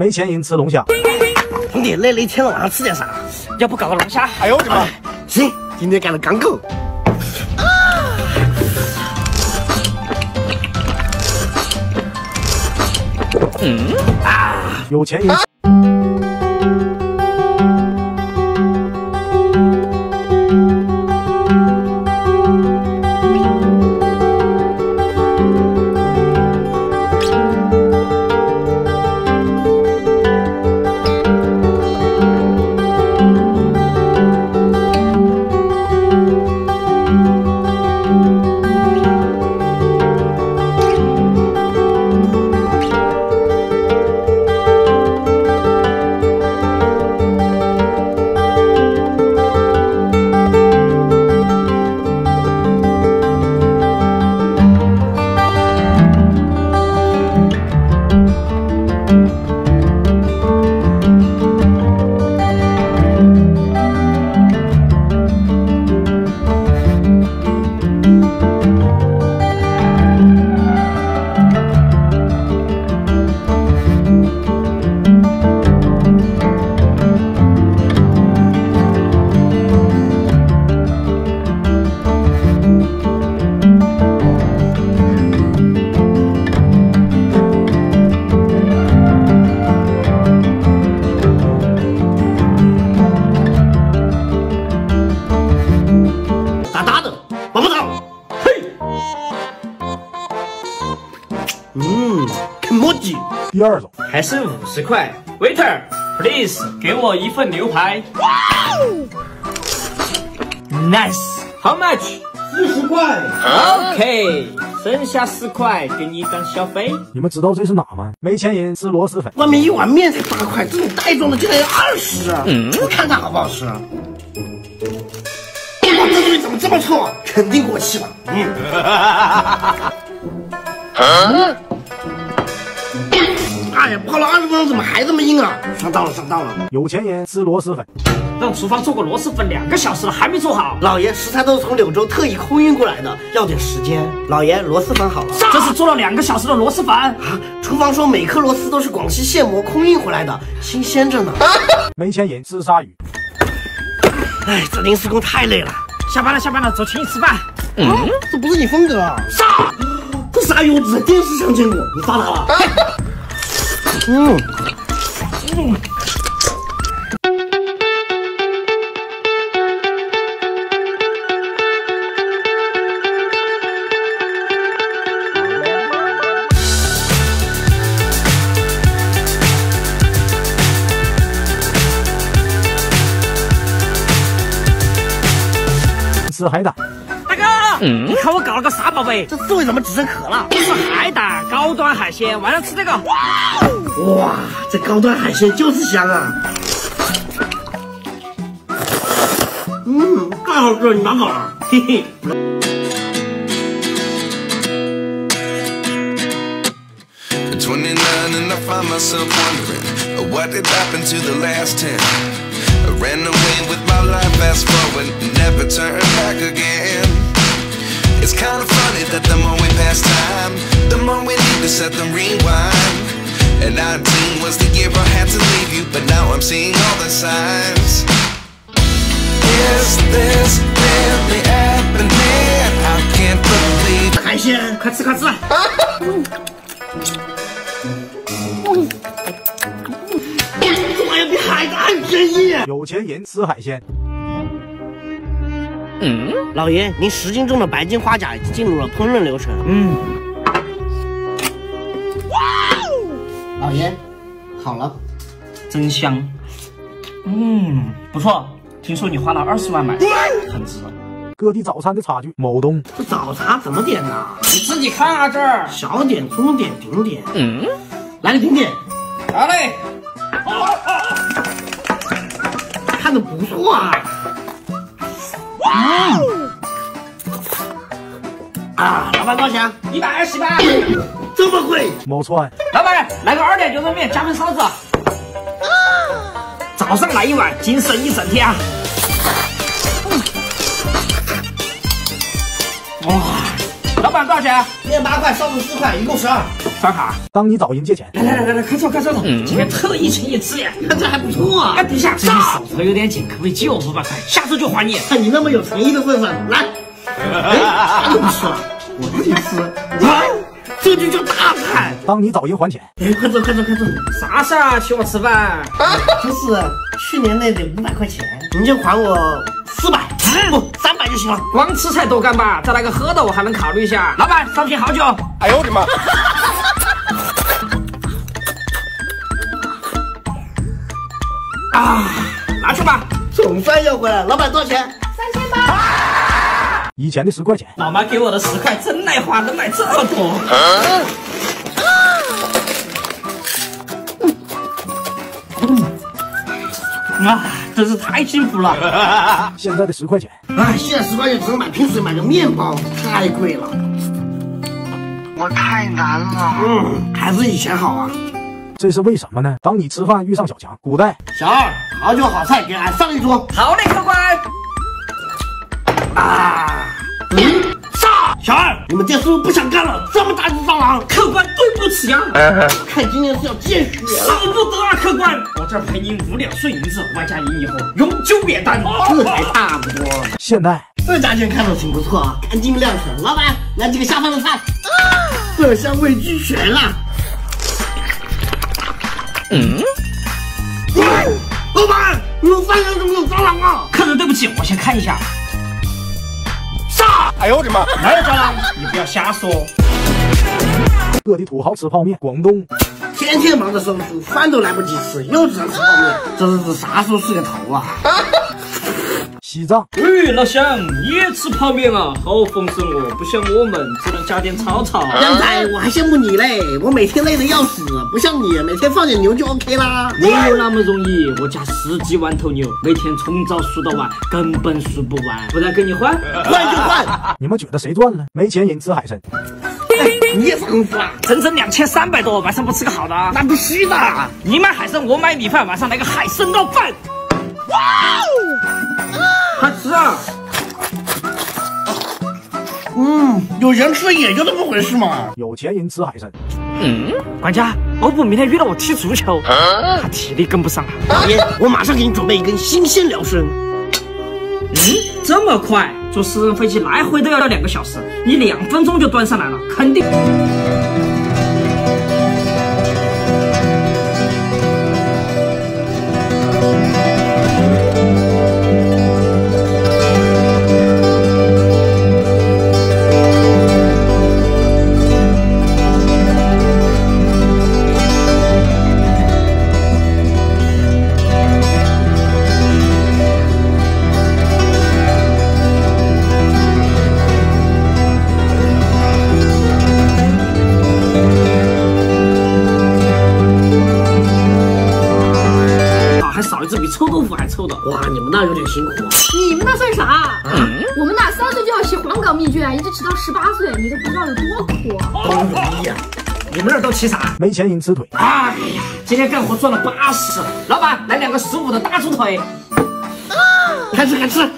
没钱银吃龙虾。兄弟，累了一天了，晚上吃点啥？要不搞个龙虾？哎呦我的妈！行，今天干的刚够。嗯啊，有钱赢。第二种还剩五十块，waiter，please，给我一份牛排。Nice，how much？四十块。OK，剩下十块给你当小费。你们知道这是哪吗？没钱人吃螺蛳粉，外面一碗面才八块，这种袋装的竟然要二十。嗯，我看看好不好吃。哇，这东西怎么这么臭？肯定过期了。嗯。哎呀，泡了二十分钟，怎么还这么硬啊？上当了，上当了！有钱人吃螺蛳粉，让厨房做过螺蛳粉两个小时了，还没做好。老爷，食材都是从柳州特意空运过来的，要点时间。老爷，螺蛳粉好了。这是做了两个小时的螺蛳粉啊！厨房说每颗螺丝都是广西现磨空运回来的，新鲜着呢。没钱人吃鲨鱼。哎，这临时工太累了。下班了，下班了，走，请你吃饭。嗯，这不是你风格啊！啥？这鲨鱼我只在电视上见过，你发达了。嗯，嗯。吃海胆。你看我搞了个啥宝贝？这刺猬怎么只剩壳了？这是海胆，高端海鲜，晚上吃这个。哇，这高端海鲜就是香啊！嗯，太好吃了，你拿走了，嘿嘿。It's that the more we pass time, the more we need to set the rewind. And 19 was the year I had to leave you, but now I'm seeing all the signs. Is this really happening? I can't believe. 海鲜，快吃快吃！这玩意比海胆便宜。有钱人吃海鲜。 嗯，老爷，您十斤重的白金花甲已经进入了烹饪流程。嗯，哇哦，老爷，好了，真香。嗯，不错，听说你花了二十万买的，很值。各地早餐的差距，某东。这早茶怎么点呢？你自己看啊，这儿小点、中点、顶点。嗯，来个顶点。好嘞。看的不错啊。嗯，啊，老板多少钱？一百二十八，这么贵？没错。老板，来个二两牛肉面，加份臊子。啊早上来一碗，精神一整天。哇，老板多少钱？面八块，臊子四块，一共十二。算哈。当你找人借钱，来来来来来，快坐快坐坐，今天特意请你吃耶，这还不错啊哎，！等一下，这你手头有点紧，可不可以借我五百块？下次就还你。看你那么有诚意的份上，来，哎，啥都不吃了，我自己吃。啊，这就叫大餐。当你找人还钱，哎，快坐快坐快坐！啥事啊？请我吃饭？就是去年那得五百块钱，你就还我四百，不三百就行了。光吃菜多干巴，再来个喝的我还能考虑一下。老板，上瓶好酒。哎呦我的妈！啊，拿去吧。总算要回来，老板多少钱？三千八以前的十块钱，老妈给我的十块真耐花，能买这么多。嗯啊，真是太幸福了。现在的十块钱，哎，现在十块钱只能买瓶水，买个面包，太贵了。我太难了。嗯，还是以前好啊。这是为什么呢？当你吃饭遇上小强，古代小二，好酒好菜，给俺上一桌。好嘞，客官。啊，嗯，上。小二，你们店是不是不想干了？这么大只蟑螂，客官，对不起啊，看今天是要见血了。舍不得啊，客官。我这儿赔您五两碎银子，外加您以后永久免单。这还差不多。现代这家店看着挺不错啊，干净亮纯。老板，来几个下饭的菜。色香味俱全啊。嗯。老板，你们饭堂怎么有蟑螂啊？客人，对不起，我先看一下。哎呦我的妈！哪有蟑螂？你不要瞎说。各地土豪吃泡面，广东天天忙着收租，饭都来不及吃，又只能吃泡面，这日子啥时候是个头啊？西藏哎，老乡，你也吃泡面啊？好丰盛哦，不像我们只能加点炒炒。靓仔，我还羡慕你嘞，我每天累得要死，不像你每天放点牛就 OK 啦。没有那么容易，我家十几万头牛，每天从早数到晚，根本数不完。不然跟你换？换就换，你们觉得谁赚了？没钱人吃海参，你也丰富啊？整整两千三百多，晚上不吃个好的？那必须的。你买海参，我买米饭，晚上来个海参捞饭。快吃啊！嗯，有人吃也就这么回事嘛。有钱人吃海参，嗯管家，欧布明天约了我踢足球，他体力跟不上啊。老爷，我马上给你准备一根新鲜辽参。嗯，这么快？坐私人飞机来回都要两个小时，你两分钟就端上来了，肯定。臭豆腐还臭的。哇，你们那有点辛苦啊。你们那算啥？我们那三岁就要写黄冈密卷，一直骑到十八岁，你都不知道有多苦。都容易呀。你们那都骑啥？没钱人吃腿，哎呀，今天干活赚了八十，老板来两个十五的大猪腿。啊开吃开吃。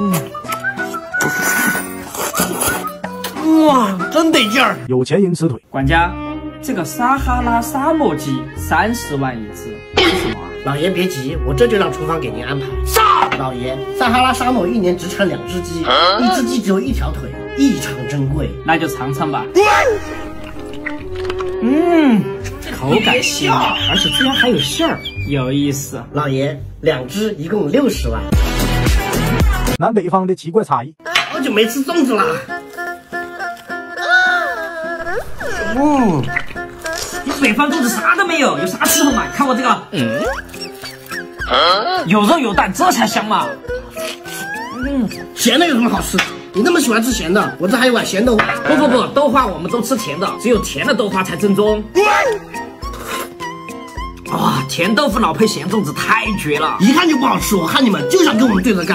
嗯，哇，真得劲儿。有钱人吃腿，管家，这个撒哈拉沙漠鸡三十万一只，为什么啊？老爷别急，我这就让厨房给您安排。上，老爷，撒哈拉沙漠一年只产两只鸡，一只鸡只有一条腿，异常珍贵。那就尝尝吧。嗯，口感鲜美，而且居然还有馅儿，有意思。老爷，两只一共六十万。南北方的奇怪差异，好久没吃粽子了。嗯，你北方粽子啥都没有，有啥吃头嘛？看我这个，嗯，有肉有蛋，这才香嘛。嗯咸的有什么好吃？你那么喜欢吃咸的，我这还有碗咸豆腐。不不不，豆花我们都吃甜的，只有甜的豆花才正宗。哇、甜豆腐老配咸粽子太绝了！一看就不好吃，我看你们就想跟我们对着干。